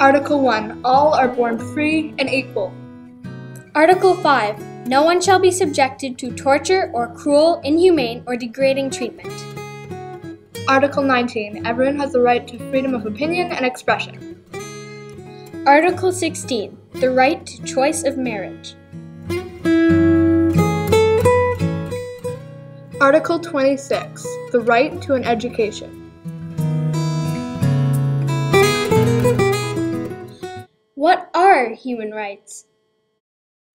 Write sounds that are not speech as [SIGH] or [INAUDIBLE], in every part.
Article 1 All are born free and equal. Article 5 No one shall be subjected to torture or cruel, inhumane, or degrading treatment. Article 19 Everyone has the right to freedom of opinion and expression. Article 16 The right to choice of marriage. Article 26 The right to an education. What are human rights?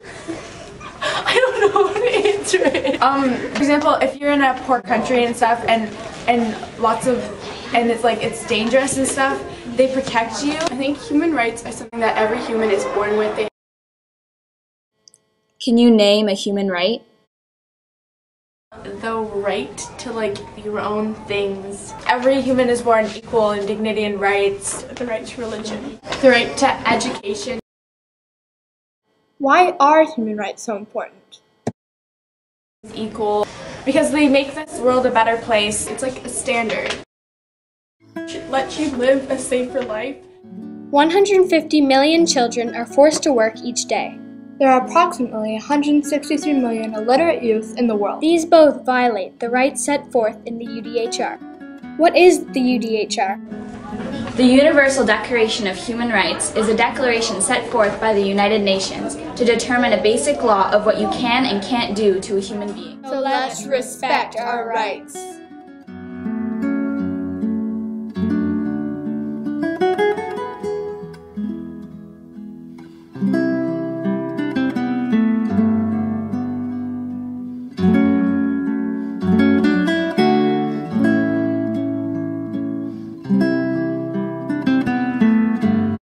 [LAUGHS] I don't know how to answer it. Um, for example, if you're in a poor country and stuff, and and lots of, and it's like it's dangerous and stuff, they protect you. I think human rights are something that every human is born with. They Can you name a human right? The right to like your own things. Every human is born equal in dignity and rights. The right to religion. The right to education. Why are human rights so important? Equal because they make this world a better place. It's like a standard. Should let you live a safer life. 150 million children are forced to work each day. There are approximately 163 million illiterate youth in the world. These both violate the rights set forth in the UDHR. What is the UDHR? The Universal Declaration of Human Rights is a declaration set forth by the United Nations to determine a basic law of what you can and can't do to a human being. So let's respect our rights.